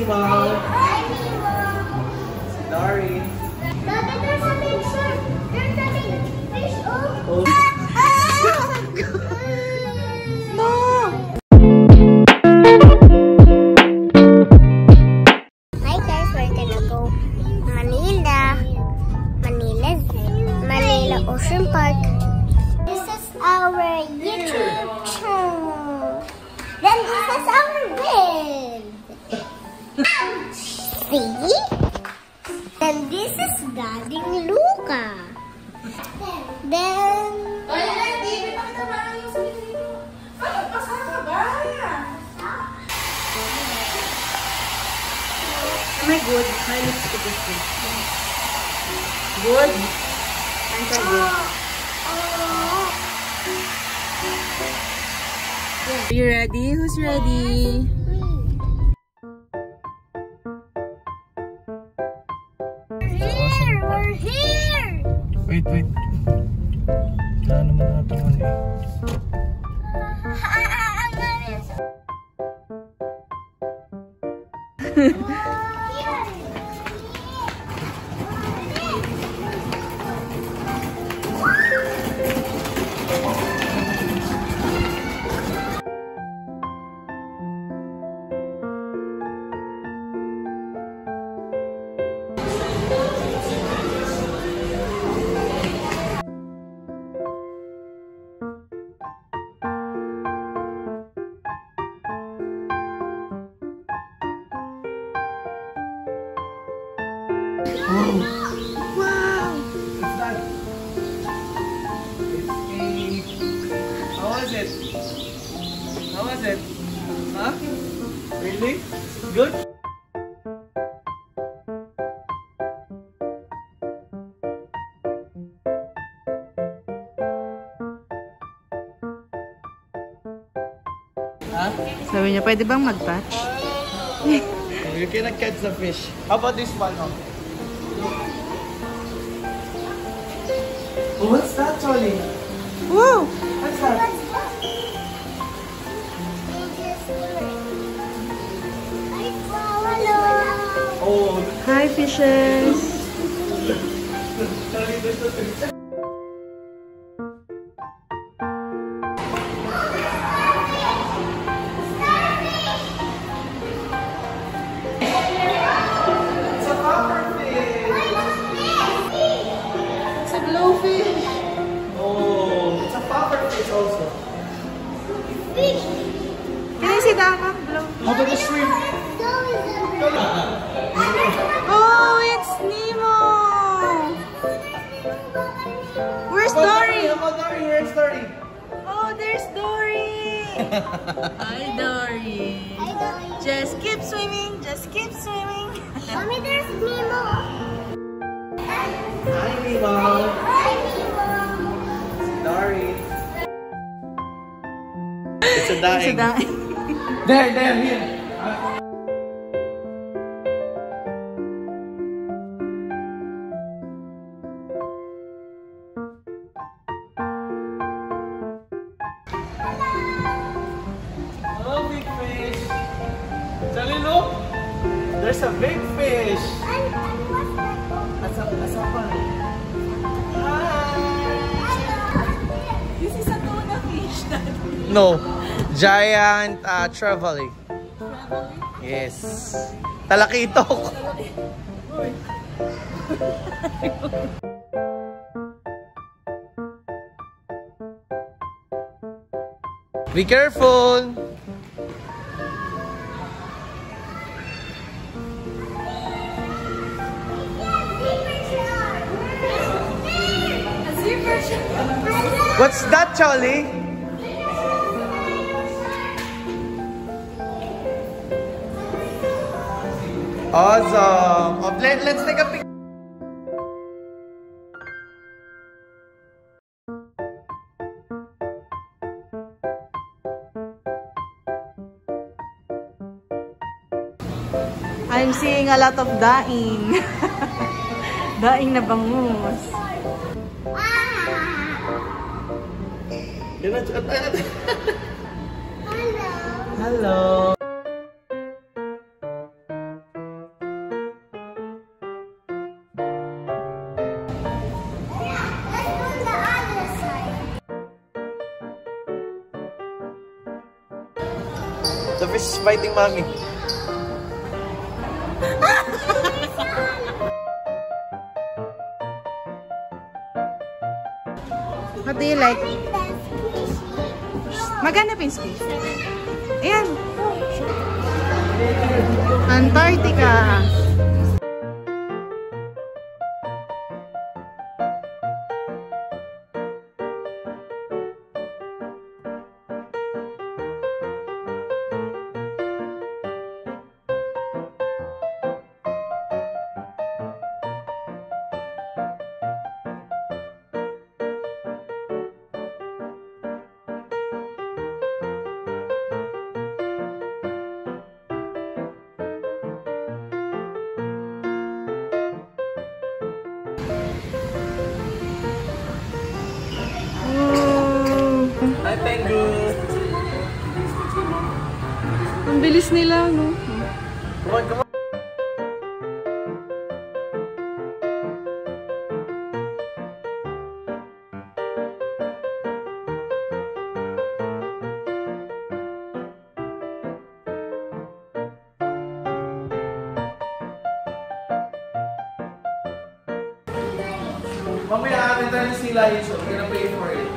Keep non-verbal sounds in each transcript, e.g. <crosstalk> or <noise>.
Nemo. Dory. Daddy, there's a big shark. There's a big fish. Oh. Oh. Hi guys, See? Then this is Daddy Luca. Then Am I good? My lipstick is good. Good? I'm so good. Are you ready? Who's ready? Wait, wait. What's that? It's a... How? Good? Huh? Sabi niya, pwede bang mag-touch? You cannot catch the fish. How about this one? Oh, oh what's that, Charlie? Woo! What's that? Hello. Oh, Hi, fishes! <laughs> Can I see that one? Glow. How about the shrimp? Oh, it's Nemo! Where's Dory? How Dory? Where's Dory? Oh, there's <laughs> Dory! Hi, Dory! Just keep swimming, just keep swimming. Mommy, there's Nemo. Hi, Nemo. Hi, Nemo. Dory. It's a dying. It's a dang. <laughs> There, there, here. Oh, big fish. Charlie, look. There's a big fish. And, and what's that? That's a, that's a fun. Hi. This is a tuna fish. No, giant uh, trevally. Yes. Talakitok. <laughs> Be careful. What's that, Charlie? Awesome. Oh, let, let's take a picture. I'm seeing a lot of daing. <laughs> daing na bangus. Hello. Hello. Fish is fighting mommy. What do you like? Maganda pa yung squid? Ayan. Antarctica. Ang bilis nila, no? Come on, come on. Mamaya atin tayo ng sea lion show. We're gonna pay for it.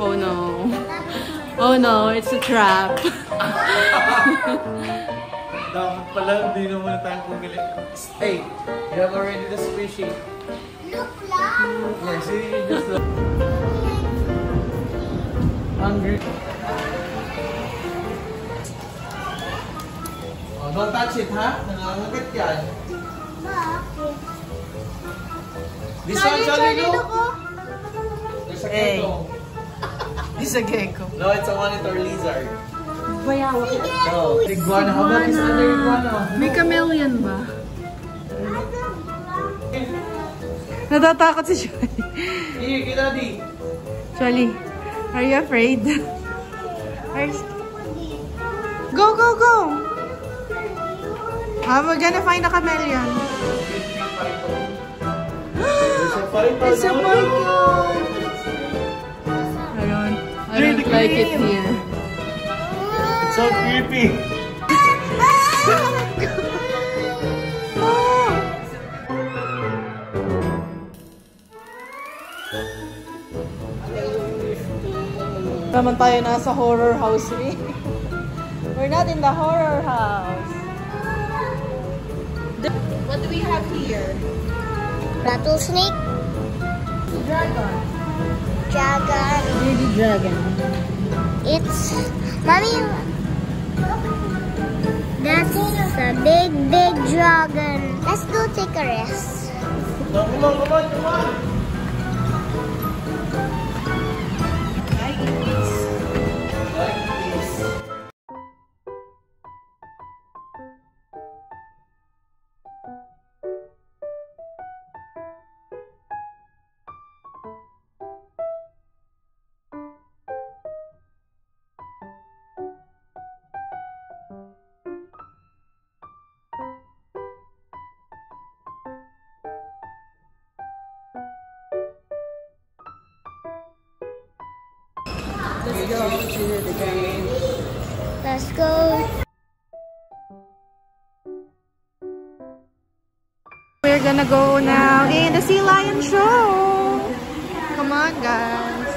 Oh no. Oh no, it's a trap. <laughs> Dapat pala, hindi na muna tayo pumili. Hey, you have already the squishy. Look lang. Yeah, see, you just look. Hungry. Oh, don't touch it, ha? Nangangagat yan. Bakit? This one, Charlie, look. ako. There's a Hey. It's a gecko. No, it's a monitor lizard. Bayawak. Oh, iguana. How about this other iguana? May chameleon ba? Natatakot si Shali. Here, get daddy. Shali, are you afraid? Are you... Go, go, go! Ah, we're gonna find a chameleon. There's a python. It's a <gasps> python! Ayun. I don't like it here. It's so creepy. Naman tayo nasa horror house eh. We're not in the horror house. What do we have here? Rattlesnake? Dragon. Dragon. Baby dragon. It's... Mommy, that's a big, big dragon. Let's go take a rest. Come on, come on, come on. Let's go. We're gonna go now in the Sea Lion Show. Come on, guys.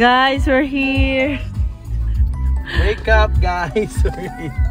Guys, we're here. Wake up, guys. <laughs>